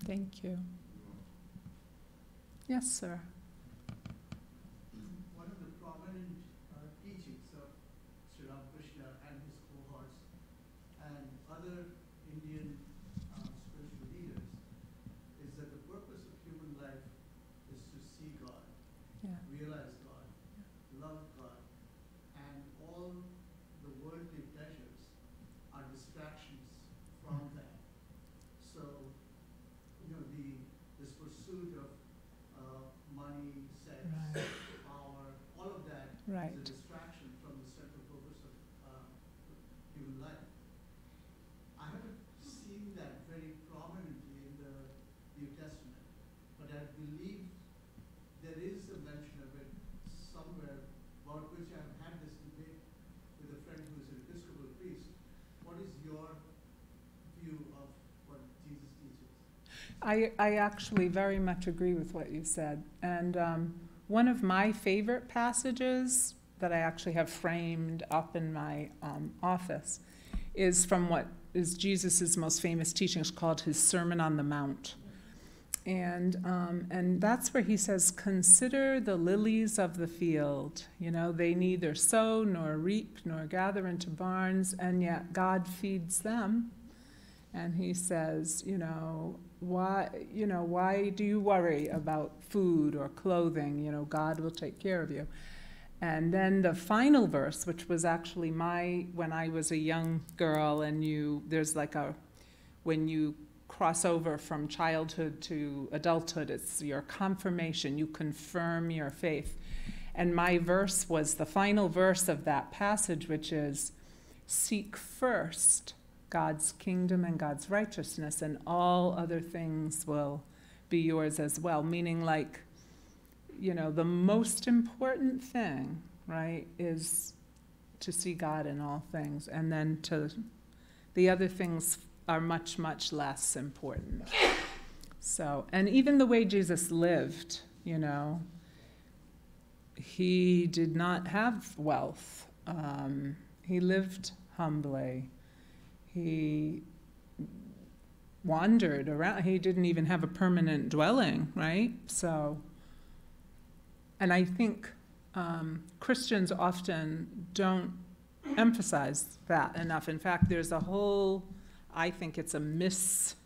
thank you. You Yes, sir. One of the prominent uh, teachings of Sri Ramakrishna and his cohorts and other Indian uh, spiritual leaders is that the purpose of human life is to see God, Yeah, realize God, love God, and all the worldly pleasures are distractions from that. So, you know, the, this pursuit of uh, money, sex, Right. power, all of that right. is a distraction from the central purpose of uh, human life. I haven't seen that very prominently in the New Testament, but I believe there is a mention of it I, I actually very much agree with what you said. And um, one of my favorite passages that I actually have framed up in my um, office is from what is Jesus' most famous teaching. It's called his Sermon on the Mount. And, um, and that's where he says, Consider the lilies of the field. You know, they neither sow nor reap nor gather into barns, and yet God feeds them. And he says, You know, why, you know, why do you worry about food or clothing? You know, God will take care of you. And then the final verse, which was actually my, when I was a young girl, and you, there's like a, when you cross over from childhood to adulthood, it's your confirmation, you confirm your faith. And my verse was the final verse of that passage, which is Seek first God's kingdom and God's righteousness, and all other things will be yours as well. Meaning, like, you know, the most important thing, right, is to see God in all things, and then to the other things are much, much less important. So, and even the way Jesus lived, you know, he did not have wealth. Um, he lived humbly. He wandered around. He didn't even have a permanent dwelling, right? So, and I think um, Christians often don't emphasize that enough. In fact, there's a whole I think it's a mis,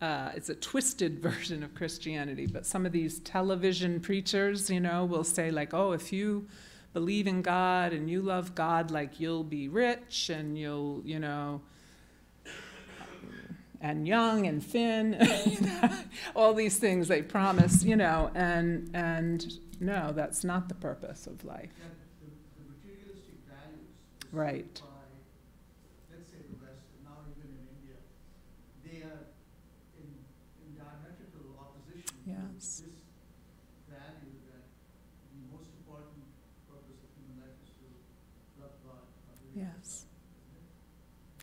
uh, it's a twisted *laughs* version of Christianity. But some of these television preachers, you know, will say like, oh, if you believe in God and you love God, like you'll be rich and you'll, you know, and young and thin, *laughs* all these things they promise, you know, and and no, that's not the purpose of life. The, the materialistic values. is Right. By, let's say the West, and now even in India, they are in, in diametrical opposition to Yes. this value that the most important purpose of human life is to love God. not really Yes.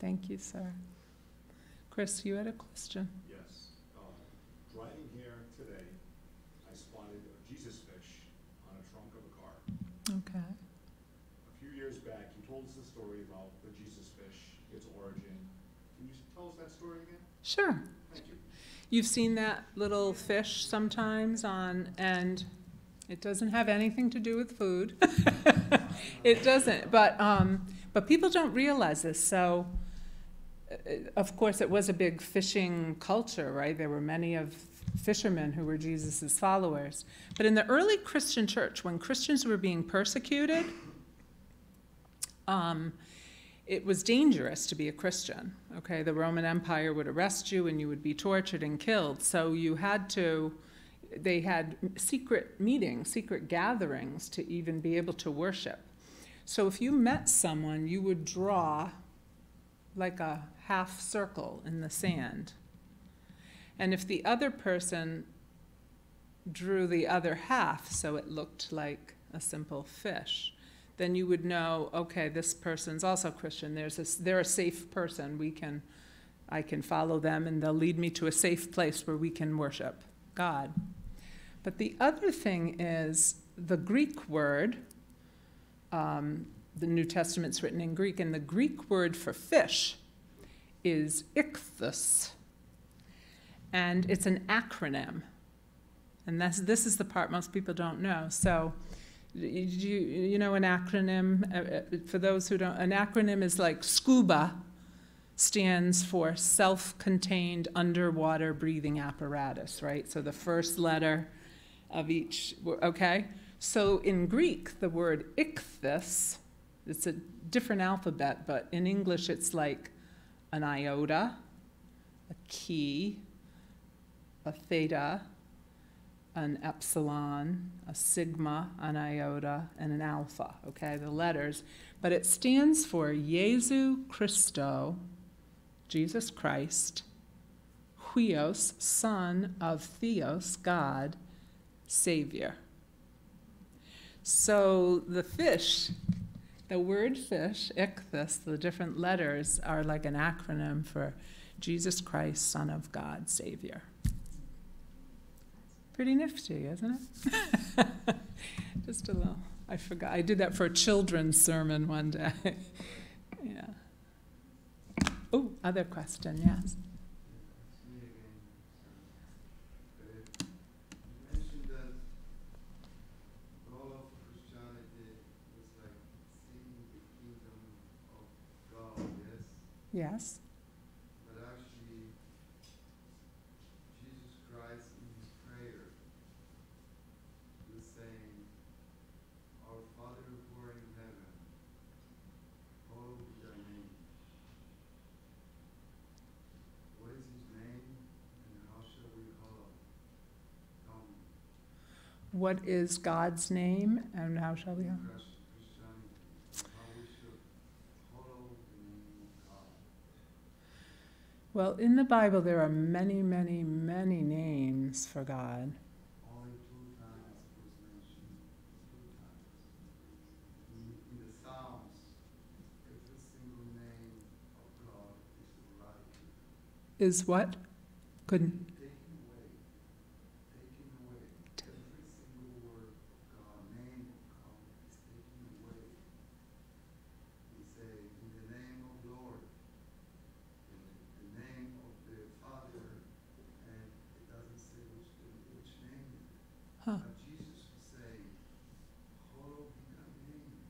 Thank you, sir. Chris, you had a question? Yes. Um, Driving here today, I spotted a Jesus fish on a trunk of a car. Okay. A few years back, you told us the story about the Jesus fish, its origin. Can you tell us that story again? Sure. Thank you. You've seen that little fish sometimes on, and it doesn't have anything to do with food. *laughs* it doesn't, but um, but people don't realize this. So, of course, it was a big fishing culture, right? There were many of fishermen who were Jesus's followers. But in the early Christian church, when Christians were being persecuted, um, it was dangerous to be a Christian. Okay, the Roman Empire would arrest you and you would be tortured and killed. So you had to, they had secret meetings, secret gatherings to even be able to worship. So if you met someone, you would draw like a half circle in the sand. And if the other person drew the other half so it looked like a simple fish, then you would know, okay, this person's also Christian. There's a, they're a safe person. We can, I can follow them, and they'll lead me to a safe place where we can worship God. But the other thing is the Greek word. Um, the New Testament's written in Greek, and the Greek word for fish is ichthus, and it's an acronym. And that's, this is the part most people don't know. So you, you know an acronym? Uh, uh, For those who don't, an acronym is like SCUBA stands for self-contained underwater breathing apparatus, right? So the first letter of each, okay? So in Greek, the word ichthus, it's a different alphabet, but in English it's like an iota, a chi, a theta, an epsilon, a sigma, an iota, and an alpha, okay, the letters. But it stands for Jesu Christo, Jesus Christ, Huios, Son of Theos, God, Savior. So the fish, the word fish, ichthus, the different letters are like an acronym for Jesus Christ, Son of God, Savior. Pretty nifty, isn't it? *laughs* Just a little. I forgot. I did that for a children's sermon one day. *laughs* yeah. Oh, other question, yes. It's me again. Uh, You mentioned that all of Christianity was like seeking the kingdom of God, yes? But actually, Jesus Christ in his prayer was saying, Our Father who art in heaven, hallowed be thy name. What is his name and how shall we hallow? Tell me. What is God's name and how shall we? Christ- Christianity, how we should hallow the name of God. Well, in the Bible, there are many, many, many names for God. Only two times it was mentioned, two times. In, in the Psalms, every single name of God is eradicated, Is what? Couldn't. taken away, taken away. Every single word of God, name of God is taken away. We say, in the name of Lord, in the name of the Father, and it doesn't say which, which name it is. Huh. But Jesus was saying, Hallowed be thy name.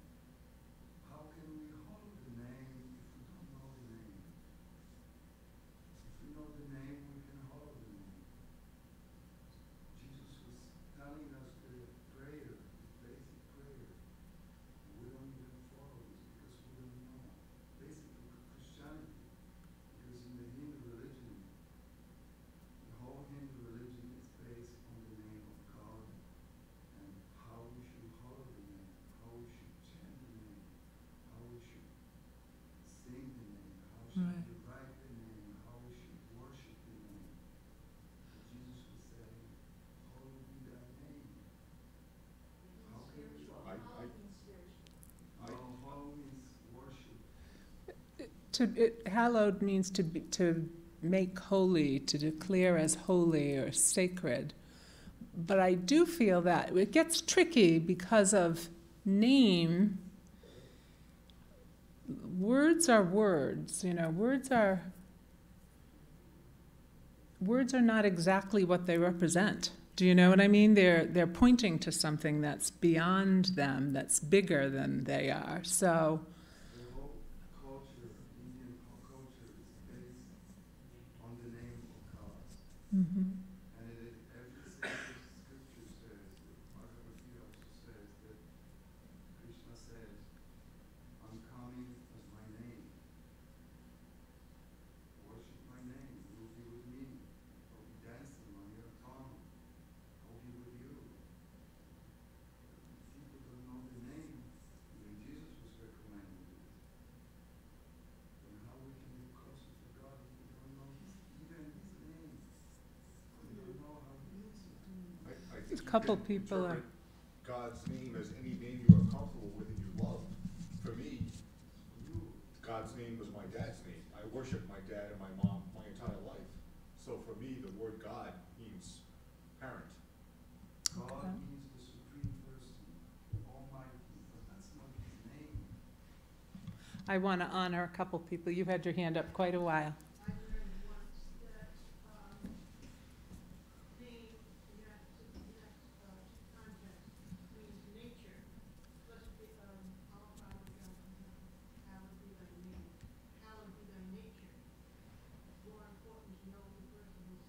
How can we hallow the name if we don't know the name? If we know the name, we can hallow the name. Jesus was telling us the prayer, the basic prayer. We don't even follow this because we don't know. Basically, Christianity, because in the Hindu religion, the whole Hindu religion is based on the name of God and how we should hallow the name, how we should chant the name, how we should sing the name, how should Right. we write the name, how we should worship the name. But Jesus was saying, Hallowed be thy name. How can we? I, I, No, hallow means worship. To it, hallowed means to be, to make holy, to declare as holy or sacred. But I do feel that it gets tricky because of name. Words are words, you know. Words are words are not exactly what they represent. Do you know what I mean? They're they're pointing to something that's beyond them, that's bigger than they are. So. The whole culture, Indian cu- culture is based on the name of God. mhm. And it is, every single scripture says, Bhagavad Gita also says that Krishna says, I'm coming as my name. Worship my name, you'll be with me. I'll be dancing on your tongue. I'll be with you. People don't know the name, even Jesus was recommending it. And how we can be closer to God if we don't know his, even his name? We don't know how he is. I, I think A you couple people are- God's name as any name you are comfortable with and you love. For me, God's name was my dad's name. I worshiped my dad and my mom my entire life. So for me, the word God means parent. God Okay. means the supreme person, almighty, but that's not his name. I want to honor a couple people. You've had your hand up quite a while. I learned once that, um, name, in that, in that, uh, context, means nature. Let's be, um, all hallowed be thy- hallowed be thy name, hallowed be thy nature. It's more important to know the person's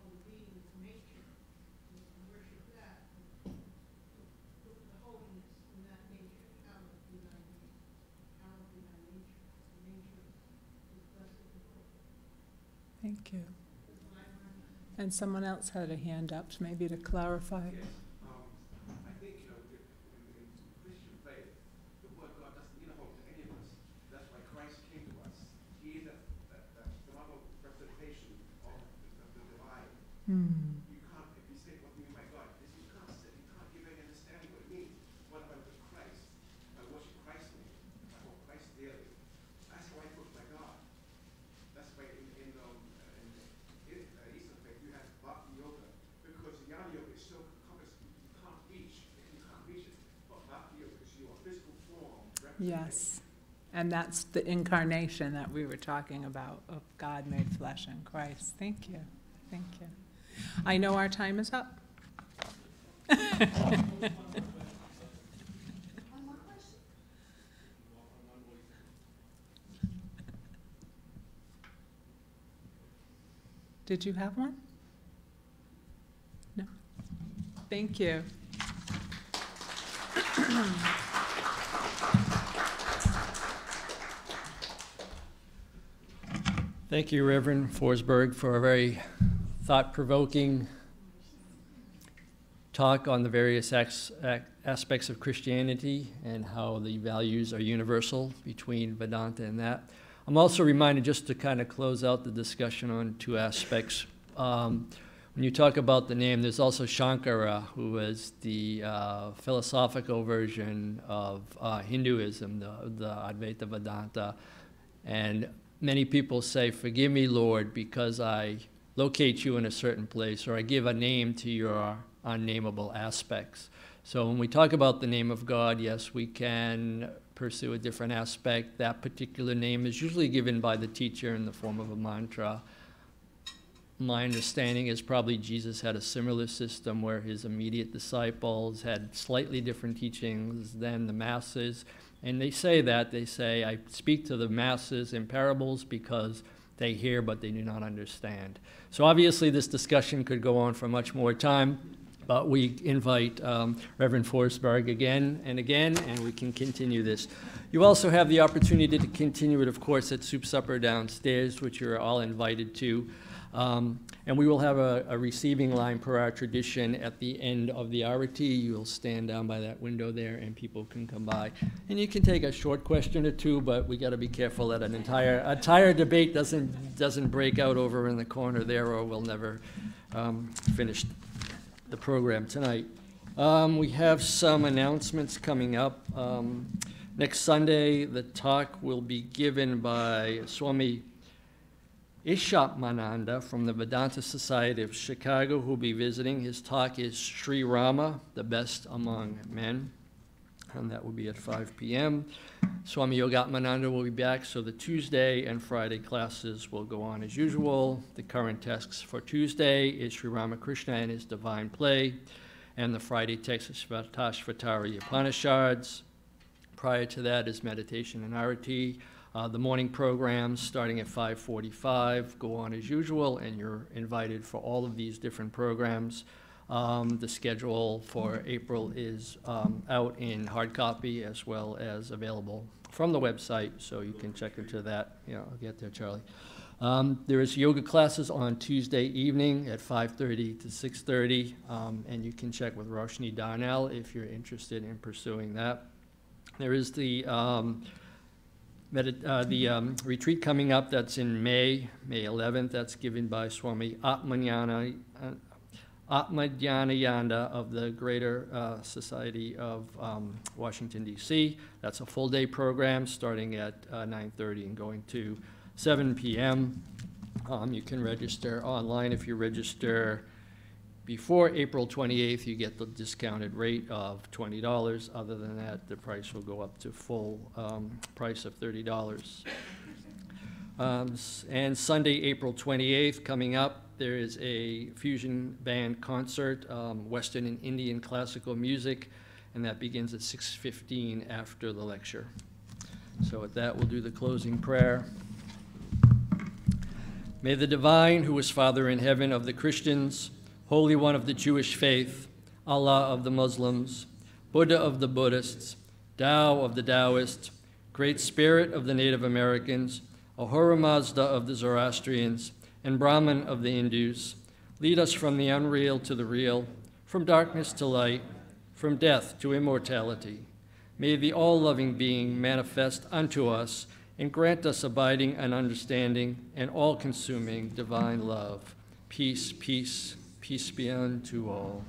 or the being's nature, and to worship that, and look at the holiness in that nature, hallowed be thy name, hallowed be thy nature, the nature is blessed and holy. Thank you. And someone else had a hand up, maybe to clarify. Yes, um, I think, you know, in, in Christian faith, the word God doesn't mean a whole to any of us. That's why Christ came to us. He is that, that, that phenomenal representation of the, of the divine. Hmm. You can't, if you say, what do you mean by God? This, you can't say, you can't give any understanding what it means. What about the Christ? I worship Christ's name. I hold Christ dearly. That's how I put my God. That's why in, in, um, uh, in, in uh, Eastern faith, you have Bhakti Yoga, because Jnana Yoga is Yes. And that's the incarnation that we were talking about of God made flesh in Christ. Thank you. Thank you. I know our time is up. *laughs* Did you have one? No. Thank you. *clears throat* Thank you, Reverend Forsberg, for a very thought-provoking talk on the various aspects of Christianity and how the values are universal between Vedanta and that. I'm also reminded, just to kind of close out the discussion on two aspects, um, when you talk about the name, there's also Shankara, who is the uh, philosophical version of uh, Hinduism, the, the Advaita Vedanta. And many people say, Forgive me, Lord, because I locate you in a certain place, or I give a name to your unnameable aspects. So when we talk about the name of God, yes, we can pursue a different aspect. That particular name is usually given by the teacher in the form of a mantra. My understanding is probably Jesus had a similar system where his immediate disciples had slightly different teachings than the masses. And they say that, they say, I speak to the masses in parables because they hear but they do not understand. So obviously, this discussion could go on for much more time, but we invite um, Reverend Forsberg again and again, and we can continue this. You also have the opportunity to continue it, of course, at Soup Supper downstairs, which you're all invited to. Um, and we will have a, a receiving line per our tradition at the end of the arati. You'll stand down by that window there, and people can come by. And you can take a short question or two, but we got to be careful that an entire entire debate doesn't doesn't break out over in the corner there, or we'll never um, finish the program tonight. Um, we have some announcements coming up. Um, next Sunday, the talk will be given by Swami Ishatmananda from the Vedanta Society of Chicago, who will be visiting. His talk is Sri Rama, the best among men, and that will be at 5 p.m. Swami Yogatmananda will be back, so the Tuesday and Friday classes will go on as usual. The current text for Tuesday is Sri Ramakrishna and his Divine Play, and the Friday text is Svetashvatara Upanishads. Prior to that is meditation and arati. Uh, the morning programs, starting at 5:45, go on as usual, and you're invited for all of these different programs. Um, the schedule for April is um, out in hard copy as well as available from the website, so you can check into that. Yeah, I'll get there, Charlie. Um, there is yoga classes on Tuesday evening at 5:30 to 6:30, um, and you can check with Roshni Darnell if you're interested in pursuing that. There is the um, Medi- uh, the um, retreat coming up, that's in May, May 11th, that's given by Swami Atmanyana, uh, of the Greater uh, Society of um, Washington DC. That's a full-day program, starting at uh, 9:30 and going to 7 PM. Um, You can register online. If you register before April 28th, you get the discounted rate of $20. Other than that, the price will go up to full um, price of $30. Um, And Sunday, April 28th, coming up, there is a fusion band concert, um, Western and Indian classical music, and that begins at 6:15 after the lecture. So with that, we'll do the closing prayer. May the divine, who is Father in heaven of the Christians, Holy One of the Jewish faith, Allah of the Muslims, Buddha of the Buddhists, Tao of the Taoists, Great Spirit of the Native Americans, Ahura Mazda of the Zoroastrians, and Brahman of the Hindus, lead us from the unreal to the real, from darkness to light, from death to immortality. May the all loving being manifest unto us and grant us abiding and understanding and all consuming divine love. Peace, peace, peace be unto all.